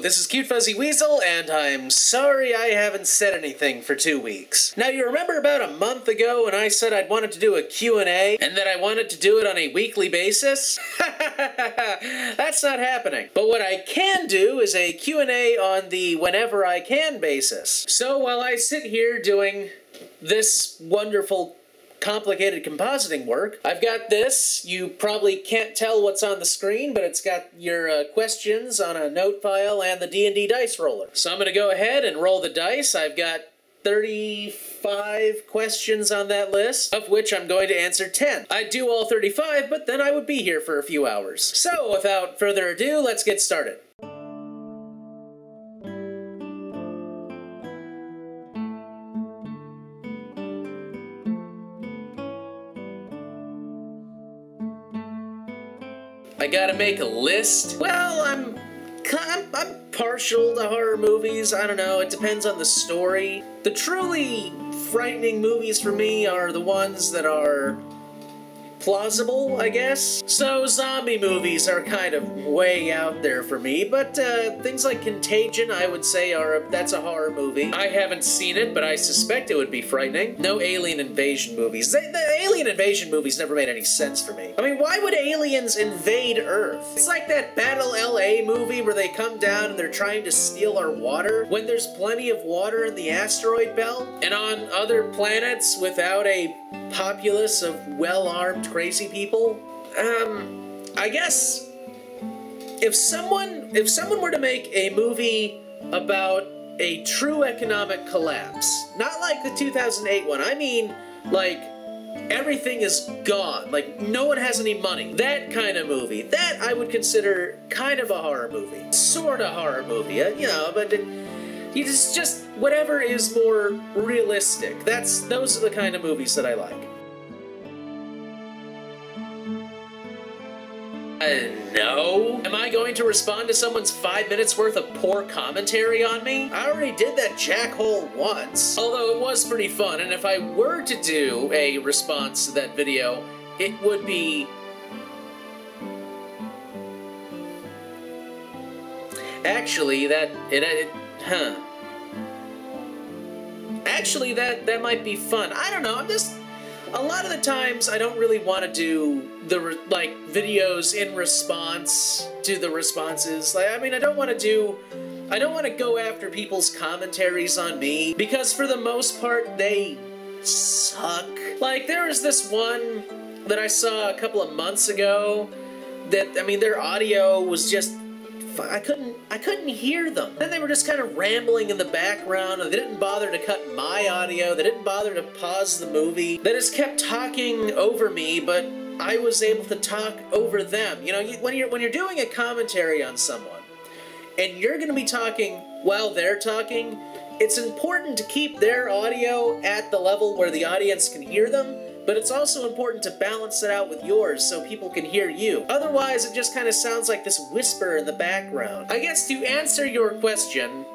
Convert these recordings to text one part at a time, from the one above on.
This is Cute Fuzzy Weasel, and I'm sorry I haven't said anything for two weeks. Now, you remember about a month ago when I said I'd wanted to do a Q&A, and that I wanted to do it on a weekly basis? That's not happening. But what I can do is a Q&A on the whenever I can basis. So while I sit here doing this wonderful complicated compositing work. I've got this. You probably can't tell what's on the screen, but it's got your uh, questions on a note file and the D&D dice roller. So I'm going to go ahead and roll the dice. I've got 35 questions on that list, of which I'm going to answer 10. I'd do all 35, but then I would be here for a few hours. So without further ado, let's get started. Gotta make a list. Well, I'm, I'm, I'm partial to horror movies. I don't know. It depends on the story. The truly frightening movies for me are the ones that are plausible, I guess. So zombie movies are kind of way out there for me, but uh, things like Contagion, I would say, are a, that's a horror movie. I haven't seen it, but I suspect it would be frightening. No alien invasion movies. The alien invasion movies never made any sense for me. I mean, why would aliens invade Earth? It's like that Battle LA movie where they come down and they're trying to steal our water when there's plenty of water in the asteroid belt and on other planets without a populace of well-armed crazy people. Um, I guess if someone if someone were to make a movie about a true economic collapse, not like the 2008 one. I mean like everything is gone. Like no one has any money. That kind of movie. That I would consider kind of a horror movie. Sort of horror movie, uh, you know, but it, it's just whatever is more realistic. That's those are the kind of movies that I like. Uh, no? Am I going to respond to someone's five minutes worth of poor commentary on me? I already did that jackhole once. Although it was pretty fun, and if I were to do a response to that video, it would be... Actually, that... it, it huh. Actually, that, that might be fun. I don't know, I'm just a lot of the times I don't really want to do the like videos in response to the responses. Like I mean, I don't want to do I don't want to go after people's commentaries on me because for the most part they suck. Like there was this one that I saw a couple of months ago that I mean their audio was just I couldn't I couldn't hear them. Then they were just kind of rambling in the background and they didn't bother to cut my audio. They didn't bother to pause the movie. They just kept talking over me, but I was able to talk over them. You know, when you're when you're doing a commentary on someone and you're going to be talking while they're talking, it's important to keep their audio at the level where the audience can hear them but it's also important to balance it out with yours so people can hear you. Otherwise, it just kind of sounds like this whisper in the background. I guess to answer your question,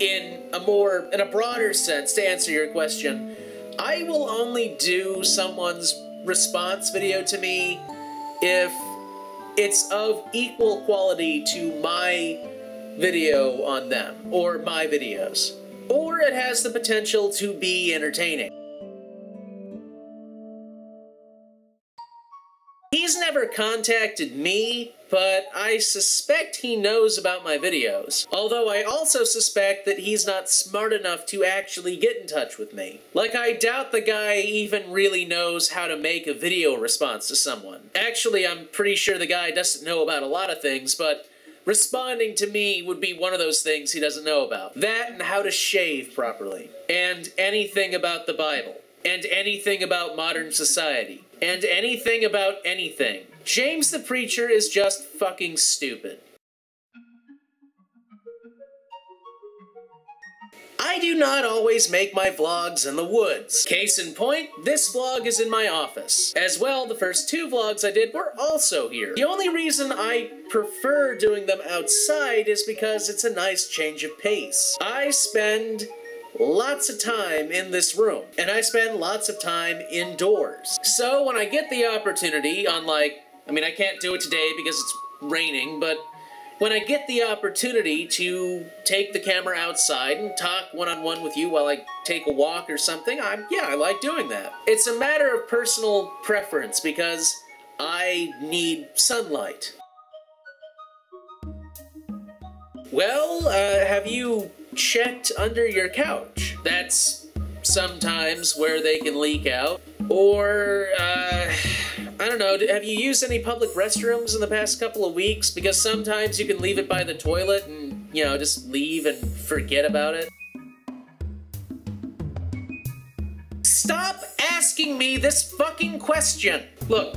in a more, in a broader sense, to answer your question, I will only do someone's response video to me if it's of equal quality to my video on them, or my videos. Or it has the potential to be entertaining. He's never contacted me, but I suspect he knows about my videos. Although I also suspect that he's not smart enough to actually get in touch with me. Like, I doubt the guy even really knows how to make a video response to someone. Actually, I'm pretty sure the guy doesn't know about a lot of things, but responding to me would be one of those things he doesn't know about. That and how to shave properly. And anything about the Bible. And anything about modern society and anything about anything. James the Preacher is just fucking stupid. I do not always make my vlogs in the woods. Case in point, this vlog is in my office. As well, the first two vlogs I did were also here. The only reason I prefer doing them outside is because it's a nice change of pace. I spend lots of time in this room, and I spend lots of time indoors. So when I get the opportunity on like, I mean, I can't do it today because it's raining, but when I get the opportunity to take the camera outside and talk one on one with you while I take a walk or something, I'm yeah, I like doing that. It's a matter of personal preference because I need sunlight. Well, uh, have you checked under your couch? That's sometimes where they can leak out. Or, uh, I don't know, have you used any public restrooms in the past couple of weeks? Because sometimes you can leave it by the toilet and, you know, just leave and forget about it. Stop asking me this fucking question! Look,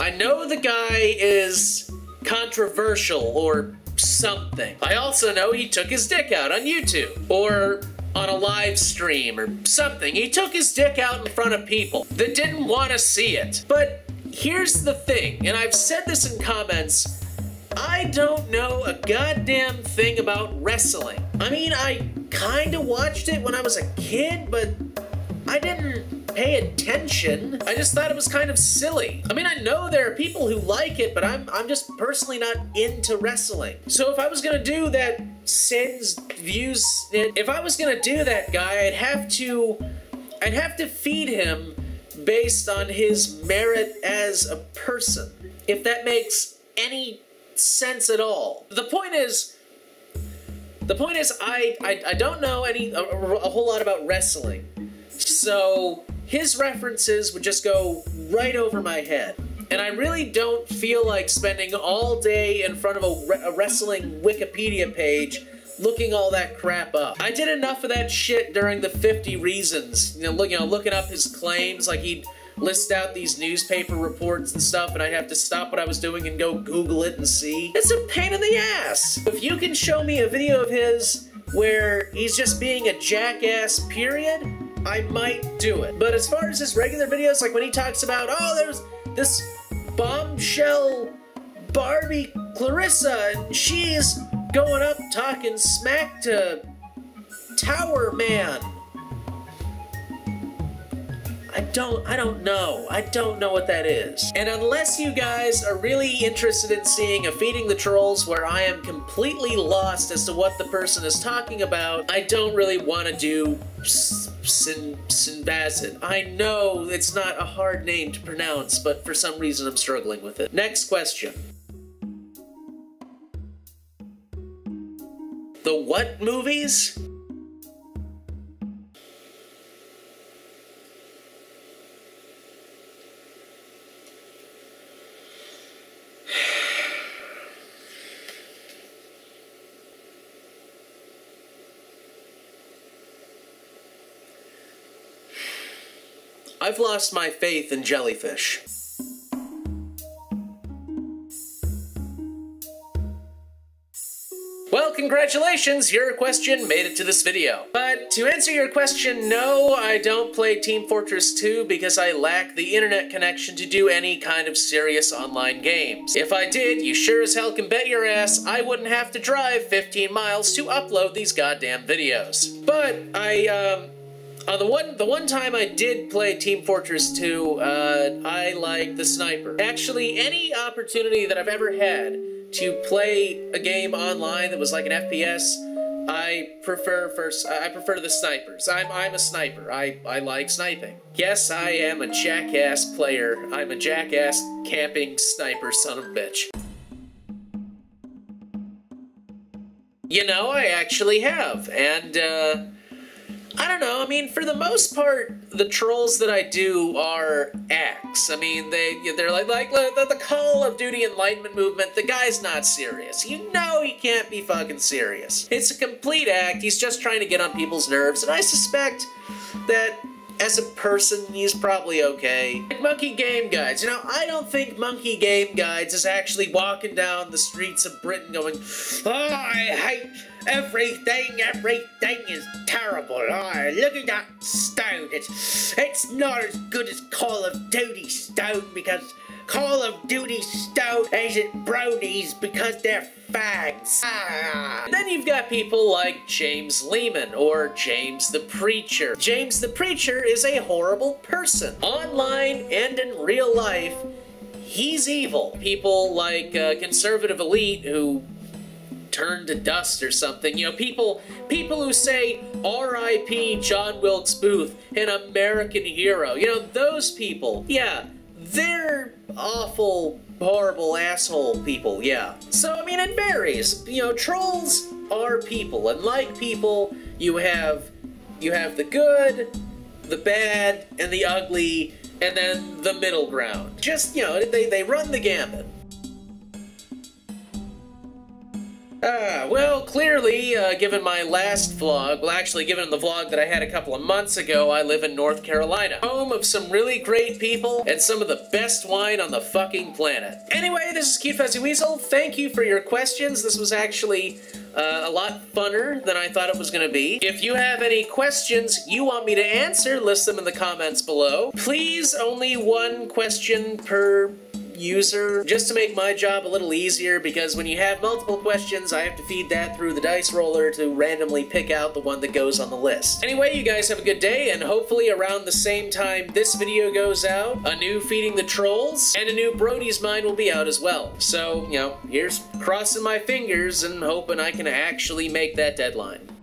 I know the guy is controversial or something. I also know he took his dick out on YouTube. Or on a live stream or something. He took his dick out in front of people that didn't want to see it. But here's the thing, and I've said this in comments, I don't know a goddamn thing about wrestling. I mean, I kinda watched it when I was a kid, but I didn't pay attention. I just thought it was kind of silly. I mean, I know there are people who like it, but I'm, I'm just personally not into wrestling. So if I was gonna do that Sins views, if I was gonna do that guy, I'd have to, I'd have to feed him based on his merit as a person. If that makes any sense at all. The point is, the point is, I, I, I don't know any a, a whole lot about wrestling. So his references would just go right over my head. And I really don't feel like spending all day in front of a, re a wrestling Wikipedia page looking all that crap up. I did enough of that shit during the 50 reasons, you know, look, you know, looking up his claims, like he'd list out these newspaper reports and stuff, and I'd have to stop what I was doing and go Google it and see. It's a pain in the ass. If you can show me a video of his where he's just being a jackass, period, I might do it. But as far as his regular videos, like when he talks about, oh, there's this bombshell Barbie Clarissa, and she's going up talking smack to Tower Man. I don't, I don't know. I don't know what that is. And unless you guys are really interested in seeing a Feeding the Trolls where I am completely lost as to what the person is talking about, I don't really want to do Sin Sinbazit. I know it's not a hard name to pronounce, but for some reason I'm struggling with it. Next question. The what movies? I've lost my faith in jellyfish. Well, congratulations, your question made it to this video. But to answer your question, no, I don't play Team Fortress 2 because I lack the internet connection to do any kind of serious online games. If I did, you sure as hell can bet your ass I wouldn't have to drive 15 miles to upload these goddamn videos. But I, um, uh, the one the one time I did play Team Fortress 2, uh, I like the sniper. Actually, any opportunity that I've ever had to play a game online that was like an FPS, I prefer first. I prefer the snipers. I'm I'm a sniper. I I like sniping. Yes, I am a jackass player. I'm a jackass camping sniper son of a bitch. You know, I actually have, and uh, I don't know. I mean, for the most part, the trolls that I do are acts. I mean, they they're like like the, the Call of Duty Enlightenment movement. The guy's not serious. You know he can't be fucking serious. It's a complete act. He's just trying to get on people's nerves, and I suspect that as a person, he's probably okay. Like Monkey Game Guides. You know, I don't think Monkey Game Guides is actually walking down the streets of Britain going, Oh, I hate everything, everything is terrible. Oh, look at that stone. It's, it's not as good as Call of Duty stone because Call of Duty stone isn't bronies because they're fags. Ah. Then you've got people like James Lehman or James the Preacher. James the Preacher is a horrible person. Online and in real life, he's evil. People like uh, conservative elite who turn to dust or something. You know, people people who say R.I.P. John Wilkes Booth, an American hero. You know, those people. Yeah, they're awful, horrible asshole people. Yeah. So I mean, it varies. You know, trolls are people, and like people, you have you have the good, the bad, and the ugly, and then the middle ground. Just, you know, they, they run the gambit. Ah, well, clearly, uh, given my last vlog, well, actually, given the vlog that I had a couple of months ago, I live in North Carolina, home of some really great people and some of the best wine on the fucking planet. Anyway, this is Cute Fuzzy Weasel. Thank you for your questions. This was actually uh, a lot funner than I thought it was going to be. If you have any questions you want me to answer, list them in the comments below. Please, only one question per user just to make my job a little easier because when you have multiple questions, I have to feed that through the dice roller to randomly pick out the one that goes on the list. Anyway, you guys have a good day, and hopefully around the same time this video goes out, a new Feeding the Trolls and a new Brody's Mind will be out as well. So, you know, here's crossing my fingers and hoping I can actually make that deadline.